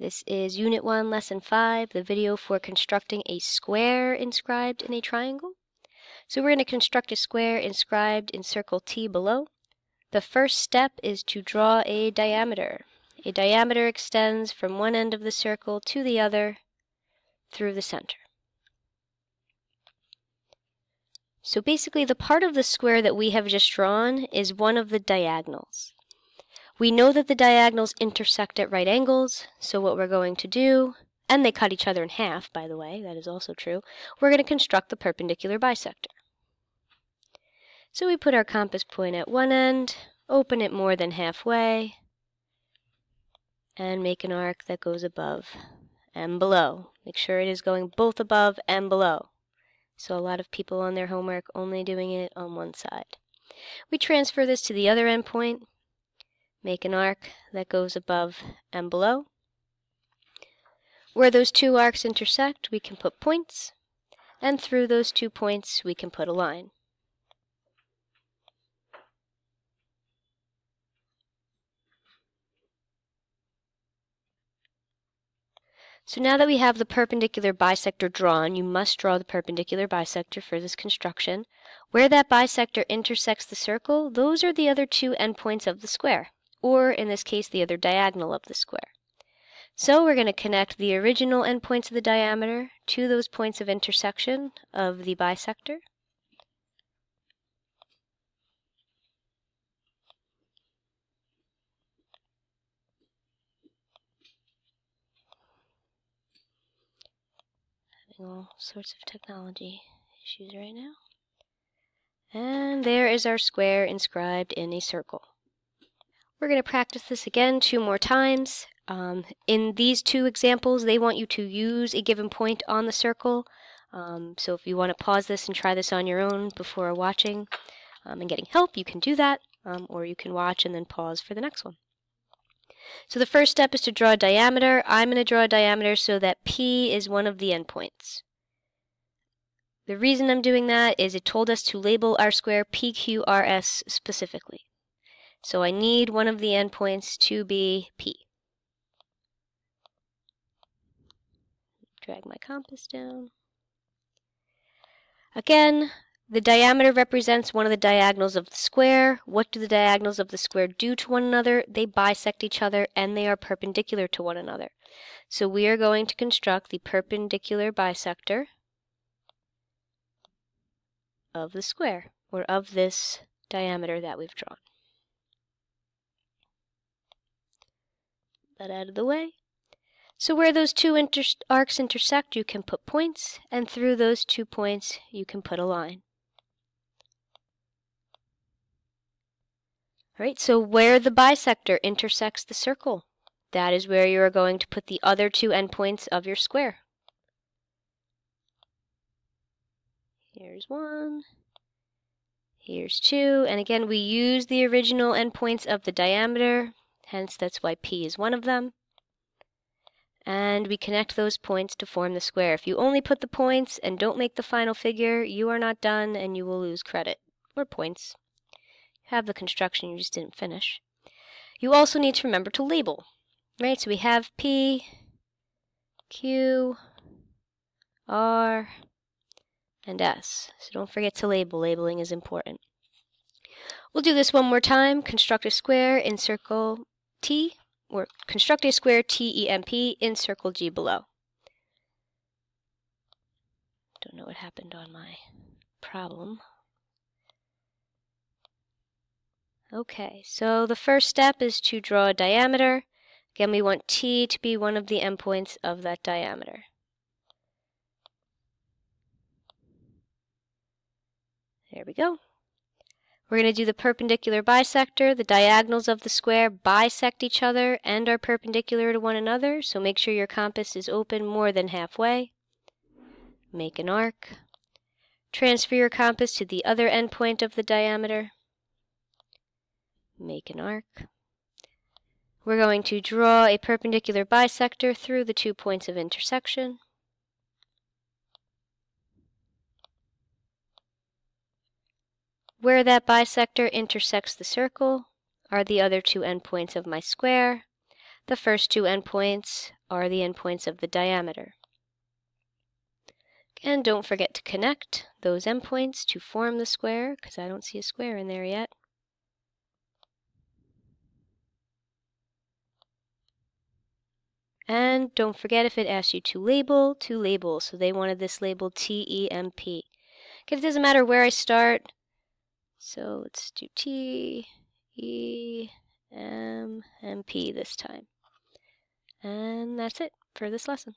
This is Unit 1, Lesson 5, the video for constructing a square inscribed in a triangle. So we're going to construct a square inscribed in circle T below. The first step is to draw a diameter. A diameter extends from one end of the circle to the other through the center. So basically the part of the square that we have just drawn is one of the diagonals. We know that the diagonals intersect at right angles, so what we're going to do, and they cut each other in half, by the way, that is also true, we're going to construct the perpendicular bisector. So we put our compass point at one end, open it more than halfway, and make an arc that goes above and below. Make sure it is going both above and below. So a lot of people on their homework only doing it on one side. We transfer this to the other endpoint, make an arc that goes above and below. Where those two arcs intersect, we can put points, and through those two points, we can put a line. So now that we have the perpendicular bisector drawn, you must draw the perpendicular bisector for this construction. Where that bisector intersects the circle, those are the other two endpoints of the square or in this case the other diagonal of the square. So we're going to connect the original endpoints of the diameter to those points of intersection of the bisector. Having all sorts of technology issues right now. And there is our square inscribed in a circle. We're going to practice this again two more times. Um, in these two examples, they want you to use a given point on the circle. Um, so if you want to pause this and try this on your own before watching um, and getting help, you can do that. Um, or you can watch and then pause for the next one. So the first step is to draw a diameter. I'm going to draw a diameter so that P is one of the endpoints. The reason I'm doing that is it told us to label our square PQRS specifically. So I need one of the endpoints to be P. Drag my compass down. Again, the diameter represents one of the diagonals of the square. What do the diagonals of the square do to one another? They bisect each other and they are perpendicular to one another. So we are going to construct the perpendicular bisector of the square, or of this diameter that we've drawn. That out of the way. So where those two inter arcs intersect, you can put points, and through those two points, you can put a line. All right, so where the bisector intersects the circle, that is where you are going to put the other two endpoints of your square. Here's one. Here's two. And again, we use the original endpoints of the diameter hence that's why P is one of them. And we connect those points to form the square. If you only put the points and don't make the final figure, you are not done and you will lose credit, or points. You have the construction, you just didn't finish. You also need to remember to label, right? So we have P, Q, R, and S. So don't forget to label. Labeling is important. We'll do this one more time. Construct a square, in circle T, or construct a square TEMP in circle G below. Don't know what happened on my problem. Okay, so the first step is to draw a diameter. Again, we want T to be one of the endpoints of that diameter. There we go. We're going to do the perpendicular bisector. The diagonals of the square bisect each other and are perpendicular to one another, so make sure your compass is open more than halfway. Make an arc. Transfer your compass to the other endpoint of the diameter. Make an arc. We're going to draw a perpendicular bisector through the two points of intersection. Where that bisector intersects the circle are the other two endpoints of my square. The first two endpoints are the endpoints of the diameter. And don't forget to connect those endpoints to form the square, because I don't see a square in there yet. And don't forget if it asks you to label, to label. So they wanted this labeled T-E-M-P. Okay, it doesn't matter where I start. So let's do T, E, M, and P this time. And that's it for this lesson.